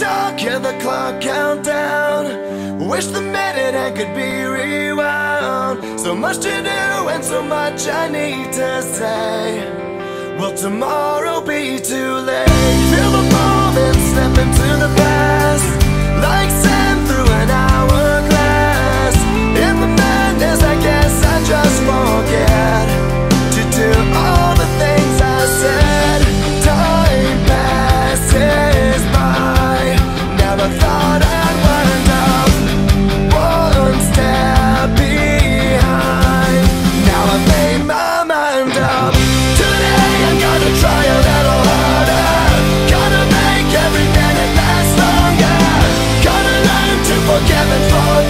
dark, hear the clock count down. Wish the minute hand could be rewound. So much to do and so much I need to say. Will tomorrow be too late? heaven's heart.